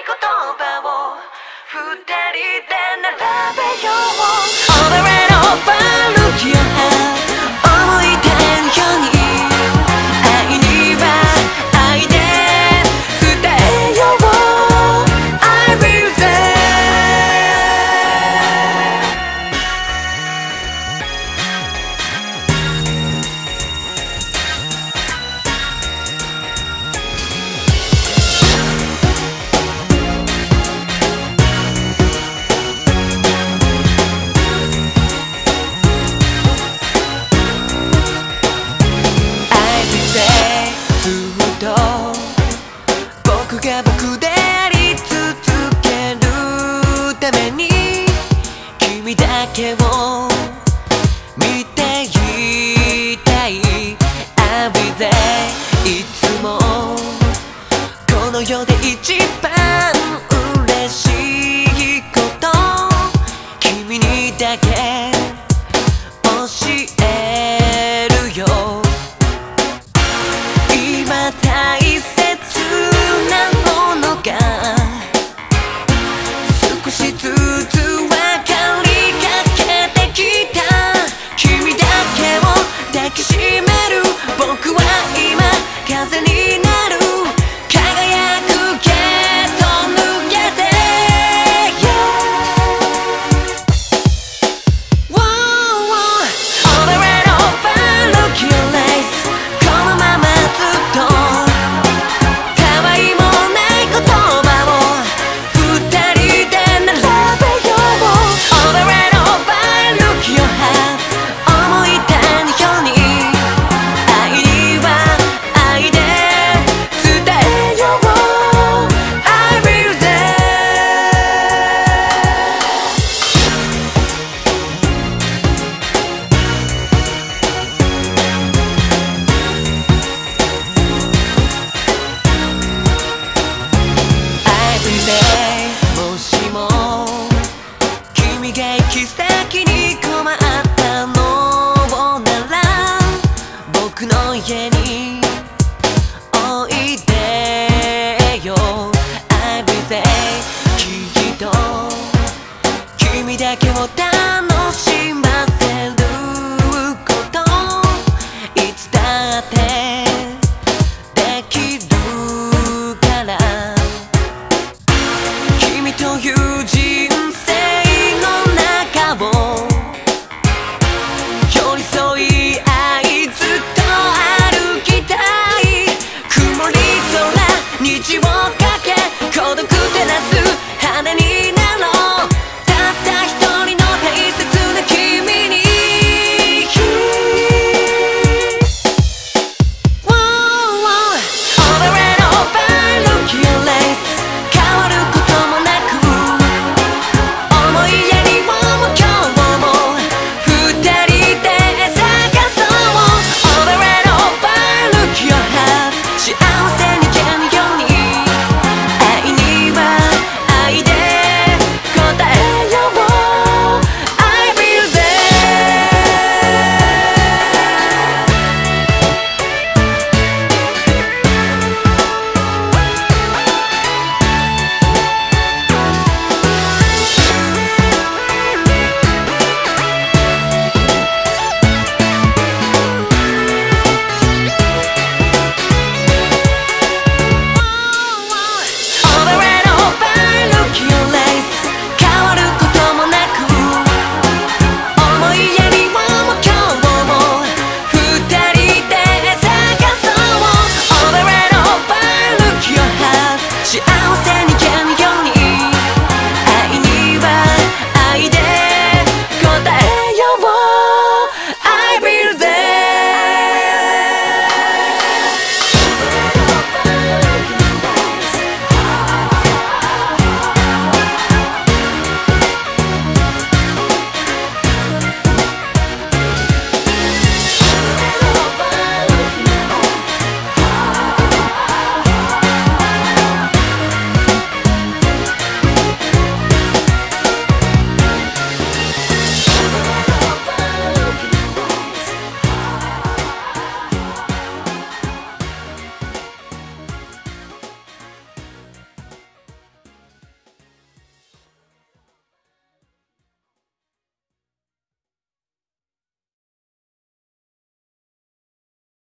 言葉を二人で並べよう Over and over look your head 思い出ように僕が僕であり続けるために君だけを見ている。僕は今風になる Jenny.